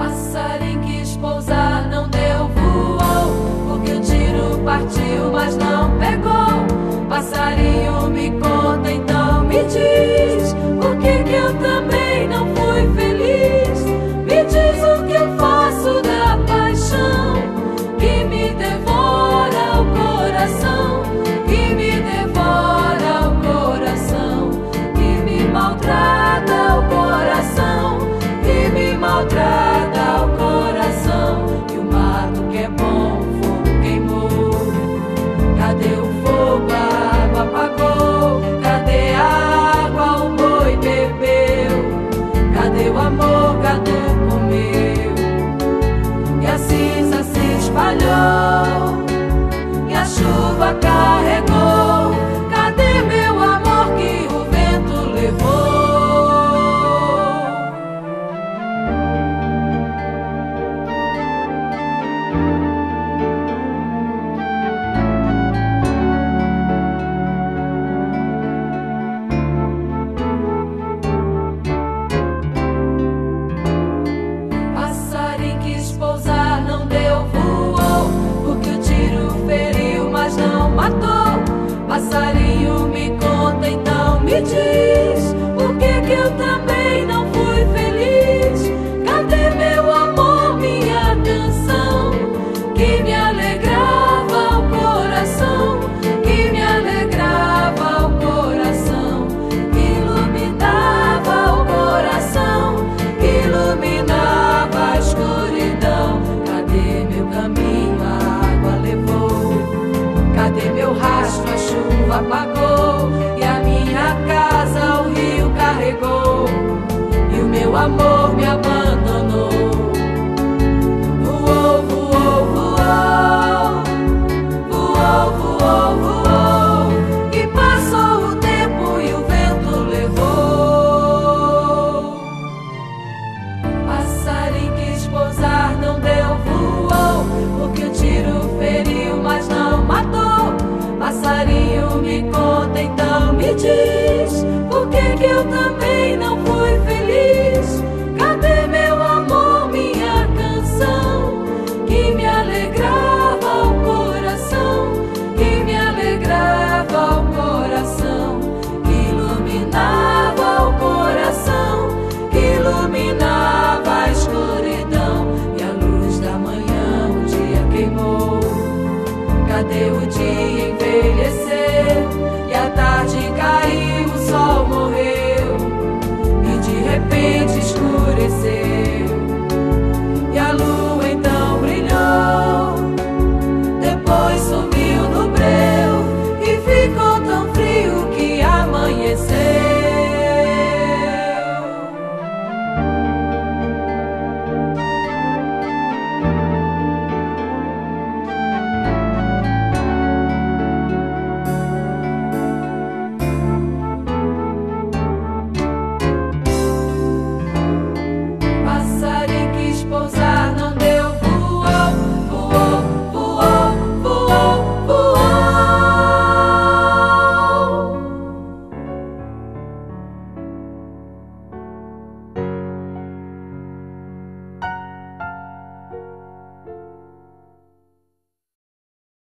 passarinho quis pousar. deu amor, gado comeu. E a cinza se espalhou, e a chuva carregou. apagou e a minha casa o rio carregou e o meu amor me abraçou.